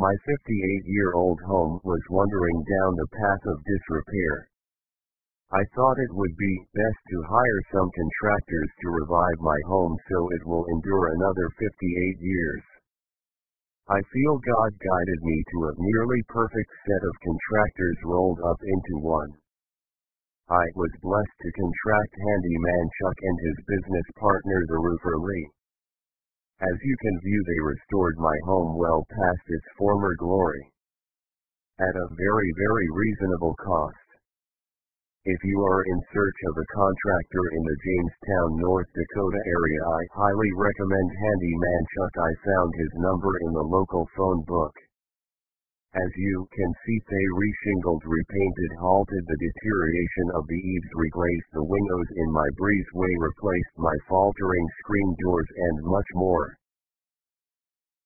My 58-year-old home was wandering down the path of disrepair. I thought it would be best to hire some contractors to revive my home so it will endure another 58 years. I feel God guided me to a nearly perfect set of contractors rolled up into one. I was blessed to contract handyman Chuck and his business partner the roofer Lee. As you can view they restored my home well past its former glory. At a very very reasonable cost. If you are in search of a contractor in the Jamestown, North Dakota area I highly recommend Handyman Chuck I found his number in the local phone book. As you can see they reshingled repainted halted the deterioration of the eaves reglazed the windows in my breezeway replaced my faltering screen doors and much more.